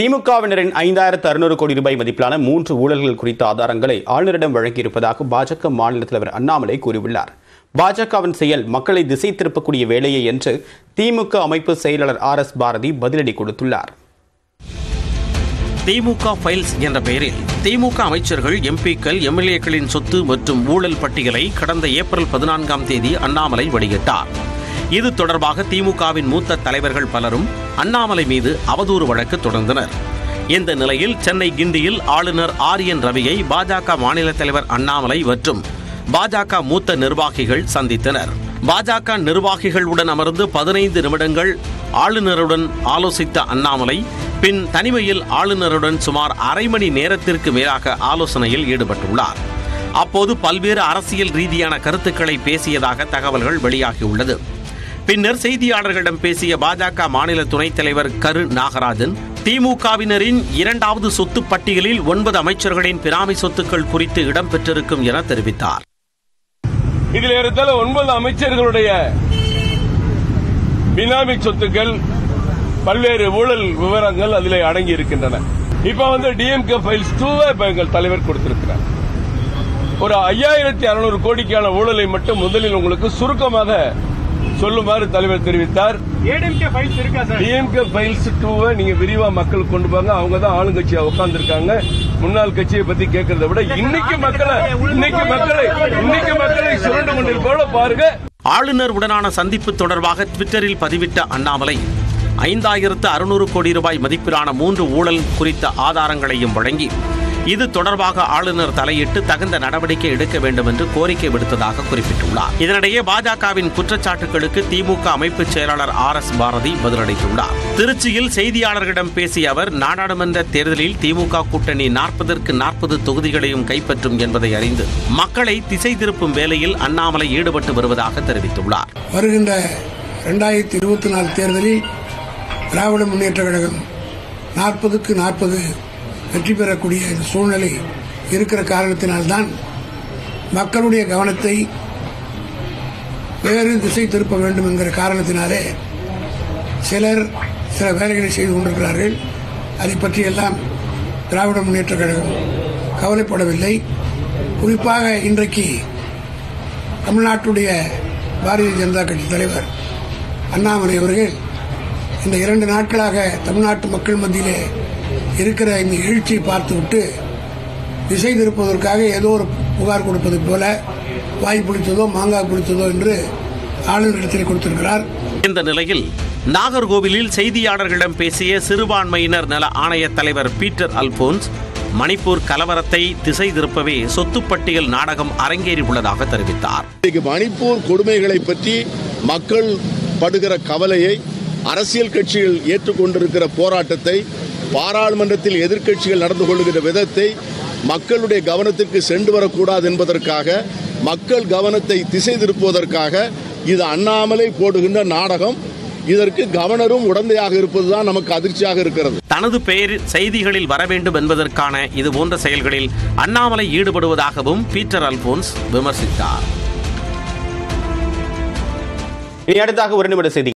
திமுகவினரின் ஐந்தாயிரத்து அறுநூறு கோடி ரூபாய் மதிப்பிலான மூன்று ஊழல்கள் குறித்த ஆதாரங்களை ஆளுநரிடம் வழங்கியிருப்பதாக பாஜக மாநில தலைவர் அண்ணாமலை கூறியுள்ளார். பாஜகவின் செயல் மக்களை திசை திருப்பக்கூடிய வேலையே என்று திமுக அமைப்பு செயலாளர் ஆர் எஸ் பாரதி பதிலடி கொடுத்துள்ளார். திமுக ஃபைல்ஸ் என்ற பெயரில் திமுக அமைச்சர்கள் எம்பிக்கள் எம்எல்ஏக்களின் சொத்து மற்றும் ஊழல் பட்டியலை கடந்த ஏப்ரல் பதினான்காம் தேதி அண்ணாமலை வெளியிட்டார். இது தொடர்பாக திமுகவின் மூத்த தலைவர்கள் பலரும் அண்ணாமலை மீது அவதூறு வழக்கு தொடர்ந்தனர். இந்த நிலையில் சென்னை கிண்டியில் ஆளுநர் ஆர் என் ரவியை பாஜக மாநில தலைவர் அண்ணாமலை மற்றும் பாஜக மூத்த நிர்வாகிகள் சந்தித்தனர். பாஜக நிர்வாகிகளுடன் அமர்ந்து பதினைந்து நிமிடங்கள் ஆளுநருடன் ஆலோசித்த அண்ணாமலை பின் தனிமையில் ஆளுநருடன் சுமார் அரை மணி நேரத்திற்கு மேலாக ஆலோசனையில் ஈடுபட்டுள்ளார். அப்போது பல்வேறு அரசியல் ரீதியான கருத்துக்களை பேசியதாக தகவல்கள் வெளியாகியுள்ளது. பின்னர் செய்தியாளர்களிடம் பேசிய பாஜக மாநில துணைத் தலைவர் கரு நாகராஜன் திமுகவினரின் இரண்டாவது சொத்து பட்டியலில் ஒன்பது அமைச்சர்களின் பிராமி சொத்துக்கள் குறித்து இடம்பெற்றிருக்கும் என தெரிவித்தார். இதில் ஏறத்தாழ ஒன்பது அமைச்சர்களுடைய பினாமி சொத்துக்கள் பல்வேறு ஊழல் விவரங்கள் அதில் அடங்கி இருக்கின்றன. இப்ப வந்து டிஎம்கே ஃபைல்ஸ் டூவை இப்ப எங்கள் தலைவர் கொடுத்திருக்கிறார். ஒரு ஐயாயிரத்தி அறுநூறு கோடிக்கான ஊழலை மட்டும் முதலில் உங்களுக்கு சுருக்கமாக சொல்லுமாறு தலைவர் தெரிவித்தார். ஏடிஎம்கே ஃபைல்ஸ் இருக்கா சார்? டிஎம்கே ஃபைல்ஸ் டூவை நீங்க விரிவா மக்கள் கொண்டு போங்க. அவங்க தான் ஆளுங்கட்சியா உட்கார்ந்துருக்காங்க. முன்னாள் கட்சியை பத்தி கேட்கறத விட இன்னைக்கு மக்களை இன்னைக்கு மக்களை இன்னைக்கு மக்களை சுரண்டு கொண்டிருப்போல பாருங்க. ஆளுநர் உடனான சந்திப்பு தொடர்பாக ட்விட்டரில் பதிவிட்ட அண்ணாமலை ஐந்தாயிரத்து அறுநூறு கோடி ரூபாய் மதிப்பிலான மூன்று ஊழல் குறித்த ஆதாரங்களையும் வழங்கி இது தொடர்பாக ஆளுநர் தலையிட்டு தகுந்த நடவடிக்கை எடுக்க வேண்டும் என்று கோரிக்கை விடுத்ததாக குறிப்பிட்டுள்ளார். இதனிடையே பாஜகவின் குற்றச்சாட்டுகளுக்கு திமுக அமைப்பு செயலாளர் ஆர் எஸ் பாரதி பதிலளித்துள்ளார். திருச்சியில் செய்தியாளர்களிடம் பேசிய அவர் நாடாளுமன்ற தேர்தலில் திமுக கூட்டணி நாற்பதற்கு நாற்பது தொகுதிகளையும் கைப்பற்றும் என்பதை அறிந்து மக்களை திசை திருப்பும் வேலையில் அண்ணாமலை ஈடுபட்டு வருவதாக தெரிவித்துள்ளார். வருகின்ற ரெண்டாயிரத்தி இருபத்தி நாலு தேர்தலில் திராவிட முன்னேற்ற கழகம் நாற்பதுக்கு நாற்பது வெற்றி பெறக்கூடிய சூழ்நிலை இருக்கிற காரணத்தினால்தான் மக்களுடைய கவனத்தை வேறு திசை திருப்ப வேண்டும் என்கிற காரணத்தினாலே சிலர் சில வேலைகளை செய்து கொண்டிருக்கிறார்கள். அதை பற்றியெல்லாம் திராவிட முன்னேற்ற கழகம் கவலைப்படவில்லை. குறிப்பாக இன்றைக்கு தமிழ்நாட்டுடைய பாரதிய ஜனதா கட்சி தலைவர் அண்ணாமலை அவர்கள் இந்த இரண்டு நாட்களாக தமிழ்நாட்டு மக்கள் மத்தியிலே இருக்கிற இந்த எழுச்சியை பார்த்துவிட்டு திசை திருப்பதற்காக ஏதோ ஒரு புகார் கொடுப்பது போல வாய் பிடித்ததோ மாங்காய் பிடித்ததோ என்று ஆளுநரிடத்தில் கொடுத்திருக்கிறார். இந்த நிலையில் நாகர்கோவிலில் செய்தியாளர்களிடம் பேசிய சிறுபான்மையினர் நல ஆணைய தலைவர் பீட்டர் அல்போன்ஸ் மணிப்பூர் கலவரத்தை திசை திருப்பவே சொத்துப்பட்டியல் நாடகம் அரங்கேறியுள்ளதாக தெரிவித்தார். இன்றைக்கு மணிப்பூர் கொடுமைகளை பற்றி மக்கள் படுகிற கவலையை அரசியல் கட்சிகள் ஏற்றுக்கொண்டிருக்கிற போராட்டத்தை பாராளுமன்றத்தில் எதிர்க்கட்சிகள் நடந்து கொள்ளுகிற விதத்தை மக்களுடைய கவனத்திற்கு சென்று வரக்கூடாது என்பதற்காக மக்கள் கவனத்தை திசை திருப்புவதற்காக இது அண்ணாமலை போடுகின்ற நாடகம். இதற்கு கவர்னரும் உடந்தையாக இருப்பதுதான் நமக்கு அதிர்ச்சியாக இருக்கிறது. தனது பெயர் செய்திகளில் வர வேண்டும் என்பதற்கான இதுபோன்ற செயல்களில் அண்ணாமலை ஈடுபடுவதாகவும் பீட்டர் அல்போன்ஸ் விமர்சித்தார். இனி அடுத்தாக ஒரு நிமிட செய்தி.